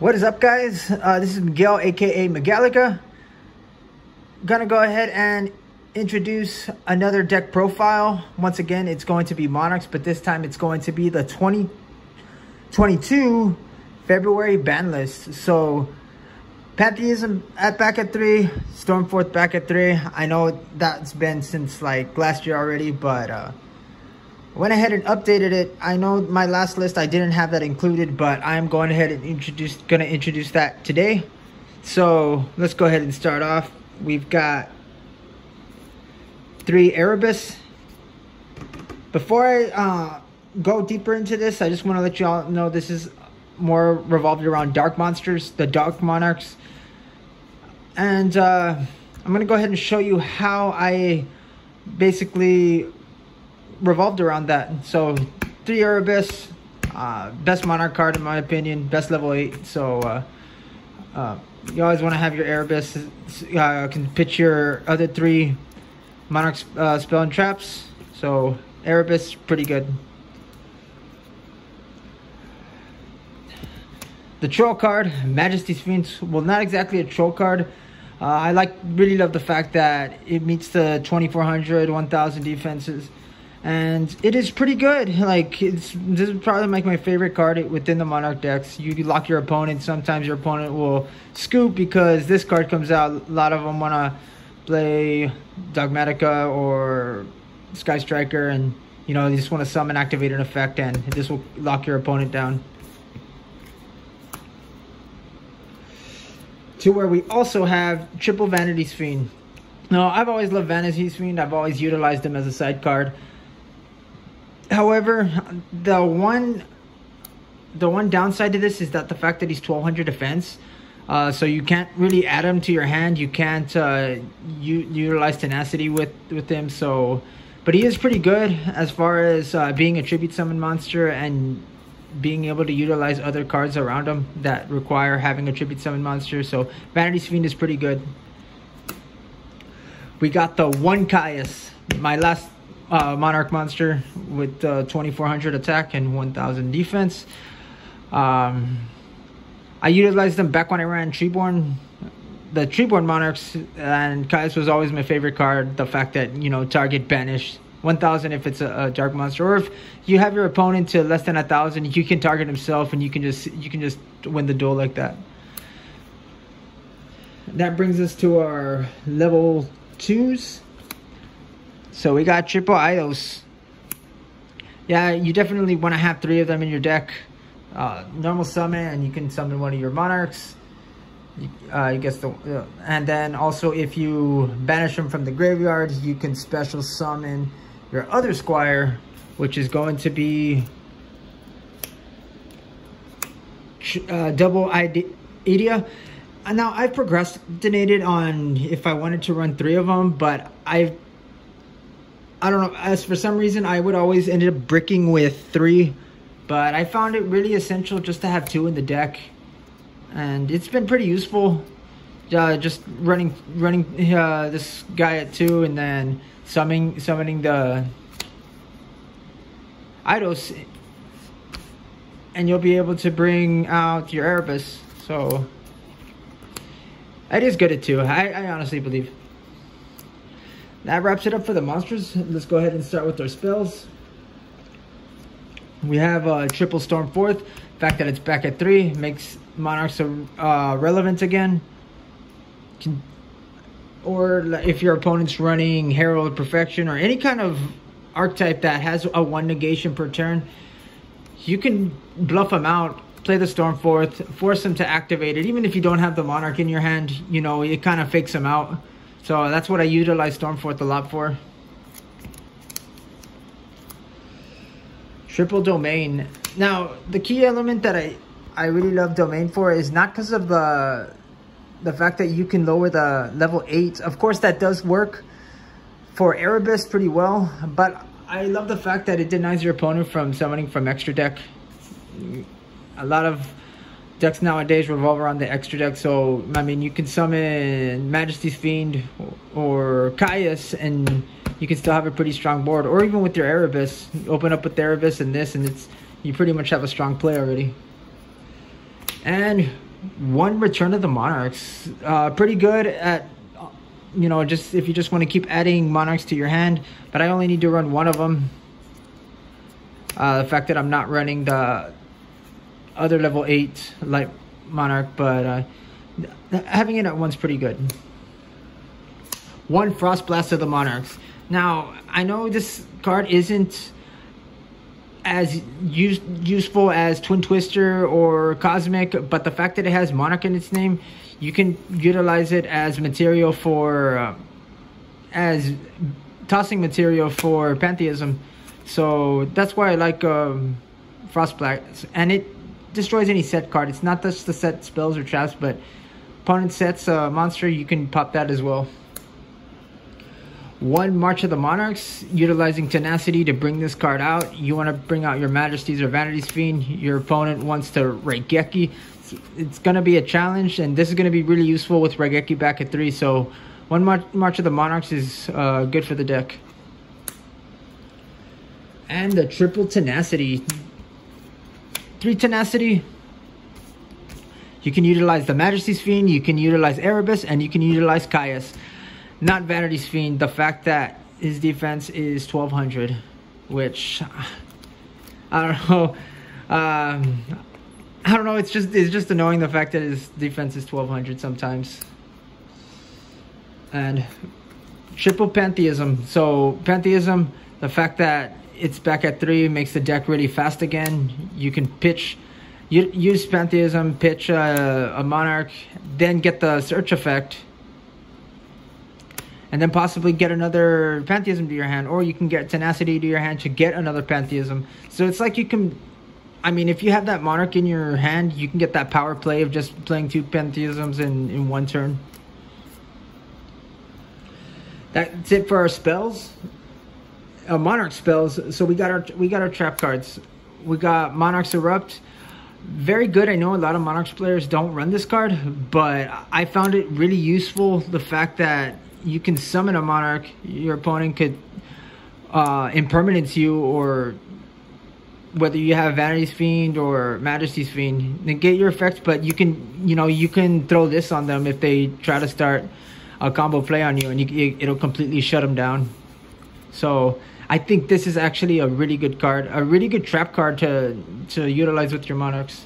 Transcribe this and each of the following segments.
What is up guys? Uh, this is Miguel aka MiGalaga. Gonna go ahead and introduce another deck profile. Once again, it's going to be Monarchs, but this time it's going to be the 2022 February ban list. So Pantheism at back at three, Stormforth back at three. I know that's been since like last year already, but uh, went ahead and updated it. I know my last list I didn't have that included, but I'm going ahead and introduce gonna introduce that today. So let's go ahead and start off. We've got three Erebus. Before I uh, go deeper into this, I just want to let you all know this is more revolved around dark monsters, the dark monarchs. And uh, I'm gonna go ahead and show you how I basically revolved around that. So three Erebus, uh, best Monarch card in my opinion, best level eight. So uh, uh, you always want to have your Erebus. Uh, can pitch your other three Monarch uh, spell and traps. So Erebus, pretty good. The troll card, Majesty's Fiend, well not exactly a troll card. Uh, I like really love the fact that it meets the 2400, 1000 defenses and it is pretty good. Like it's this is probably like my favorite card within the Monarch decks. You lock your opponent. Sometimes your opponent will scoop because this card comes out. A lot of them want to play Dogmatika or Sky Striker, and you know they just want to summon, activate an effect, and this will lock your opponent down. To where we also have triple Vanity's Fiend. Now, I've always loved Vanity's Fiend. I've always utilized them as a side card. However, the one the one downside to this is that the fact that he's 1200 defense. Uh, so you can't really add him to your hand. You can't uh, utilize tenacity with with him. So, but he is pretty good as far as uh, being a tribute summon monster and being able to utilize other cards around him that require having a tribute summon monster. So Vanity's Fiend is pretty good. We got the one Caius, my last uh, Monarch monster with uh, 2400 attack and 1000 defense. Um, I utilized them back when I ran Treeborn. The Treeborn Monarchs and Caius was always my favorite card. The fact that, you know, target banish 1000 if it's a, a, dark monster or if you have your opponent to less than a thousand you can target himself and you can just you can just win the duel like that that brings us to our level twos so we got triple Eidos. Yeah, you definitely want to have three of them in your deck. Uh, normal summon, and you can summon one of your monarchs. Uh, guess the uh, and then also if you banish them from the graveyard, you can special summon your other squire, which is going to be uh, double Edea. Now I've procrastinated on if I wanted to run three of them, but I've I don't know. As for some reason, I would always end up bricking with three, but I found it really essential just to have two in the deck, and it's been pretty useful. Uh, just running running uh, this guy at two, and then summoning summoning the Eidos, and you'll be able to bring out your Erebus. So it is good at two. I, I honestly believe. That wraps it up for the monsters. Let's go ahead and start with our spells. We have uh, Triple Stormforth. The fact that it's back at 3 makes Monarchs uh, relevant again. Can, or if your opponent's running Herald Perfection or any kind of archetype that has a 1 negation per turn, you can bluff them out, play the Stormforth, force them to activate it. Even if you don't have the Monarch in your hand, you know, it kind of fakes them out. So that's what I utilize Stormforth a lot for. Triple Domain. Now, the key element that I, I really love Domain for is not because of the, the fact that you can lower the level 8. Of course, that does work for Erebus pretty well, but I love the fact that it denies your opponent from summoning from extra deck. A lot of decks nowadays revolve around the extra deck. So, I mean, you can summon Majesty's Fiend or Caius and you can still have a pretty strong board. Or even with your Erebus, open up with Erebus and this and it's you pretty much have a strong play already. And one Return of the Monarchs. Uh, pretty good at, you know, just if you just want to keep adding Monarchs to your hand. But I only need to run one of them. Uh, the fact that I'm not running the other level 8 Light Monarch, but uh, having it at one's pretty good. One Frost Blast of the Monarchs. Now, I know this card isn't as use, useful as Twin Twister or Cosmic, but the fact that it has Monarch in its name, you can utilize it as material for, uh, as tossing material for Pantheism. So that's why I like um, Frost Blast. And it destroys any set card. It's not just the set spells or traps, but opponent sets a monster, you can pop that as well. One March of the Monarchs, utilizing Tenacity to bring this card out. You want to bring out your Majesties or Vanity's Fiend. Your opponent wants to Raigeki. It's going to be a challenge, and this is going to be really useful with Raigeki back at 3. So, one March, March of the Monarchs is uh, good for the deck. And the Triple Tenacity. 3 Tenacity. You can utilize the Majesty's Fiend, you can utilize Erebus, and you can utilize Caius not Vanity's Fiend, the fact that his defense is 1200, which I don't know. Um, I don't know. It's just it's just annoying the fact that his defense is 1200 sometimes. And triple pantheism. So pantheism, the fact that it's back at three makes the deck really fast again. You can pitch, use pantheism, pitch a, a monarch, then get the search effect and then possibly get another pantheism to your hand or you can get tenacity to your hand to get another pantheism. So it's like you can i mean if you have that monarch in your hand you can get that power play of just playing two pantheisms in in one turn. That's it for our spells uh, monarch spells so we got our we got our trap cards we got monarchs erupt very good. I know a lot of Monarchs players don't run this card, but I found it really useful. The fact that you can summon a monarch. Your opponent could uh, impermanence you, or whether you have Vanity's Fiend or Majesty's Fiend, negate your effects. But you can, you know, you can throw this on them if they try to start a combo play on you, and you, it'll completely shut them down. So I think this is actually a really good card, a really good trap card to to utilize with your monarchs.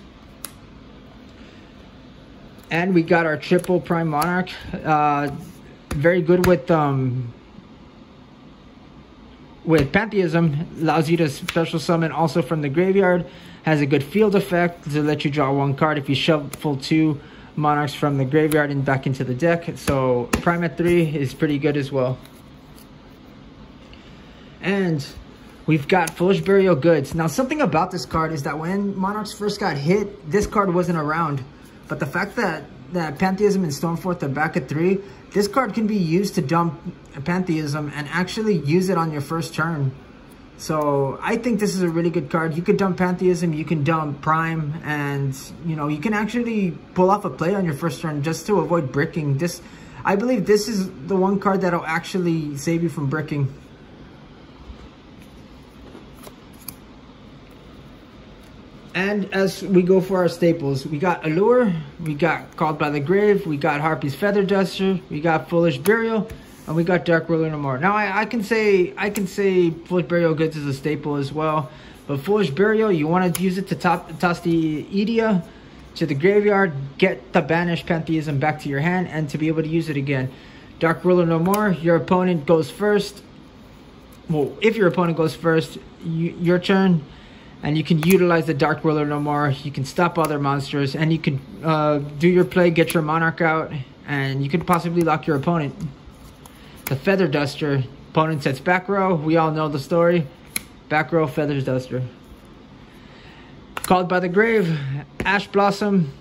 And we got our triple prime monarch. Uh, very good with um, with Pantheism, allows you to special summon also from the graveyard, has a good field effect to let you draw one card if you shuffle two Monarchs from the graveyard and back into the deck. So Prime at 3 is pretty good as well. And we've got Foolish Burial Goods. Now something about this card is that when Monarchs first got hit, this card wasn't around. But the fact that that Pantheism and Stormforth are back at 3, this card can be used to dump Pantheism and actually use it on your first turn. So I think this is a really good card. You could dump Pantheism, you can dump Prime, and you know, you can actually pull off a play on your first turn just to avoid bricking. This, I believe this is the one card that'll actually save you from bricking. And as we go for our staples, we got Allure, we got Called by the Grave, we got Harpy's Feather Duster, we got Foolish Burial, and we got Dark Ruler no more. Now I, I can say I can say Foolish Burial Goods is a staple as well, but Foolish Burial you want to use it to top, toss the Edea to the graveyard, get the banished Pantheism back to your hand, and to be able to use it again. Dark Ruler no more. Your opponent goes first. Well, if your opponent goes first, you, your turn and you can utilize the Dark Ruler no more. You can stop other monsters, and you can uh, do your play, get your Monarch out, and you could possibly lock your opponent. The Feather Duster. Opponent sets back row. We all know the story. Back row, Feather Duster. Called by the Grave. Ash Blossom.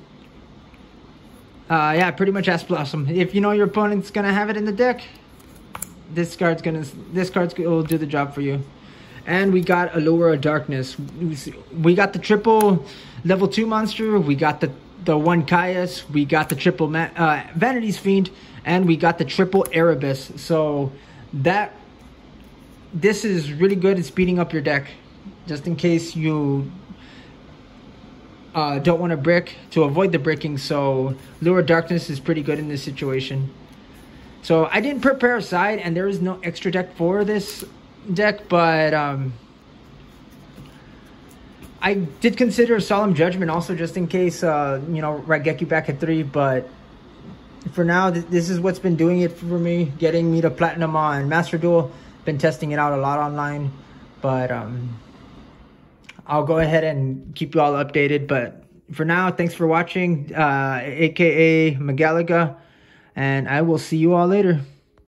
Uh, yeah, pretty much Ash Blossom. If you know your opponent's gonna have it in the deck, this card's gonna this card's will do the job for you and we got Allure of Darkness. We got the triple level 2 monster, we got the, the one Caius, we got the triple uh, Vanity's Fiend, and we got the triple Erebus. So that, this is really good at speeding up your deck, just in case you uh, don't want to brick to avoid the bricking. So Lure Darkness is pretty good in this situation. So I didn't prepare a side, and there is no extra deck for this deck, but um, I did consider Solemn Judgment also just in case, uh, you know, Raigeki back at three, but for now, th this is what's been doing it for me, getting me to Platinum on Master Duel. Been testing it out a lot online, but um, I'll go ahead and keep you all updated. But for now, thanks for watching, uh, aka MiGalaga, and I will see you all later.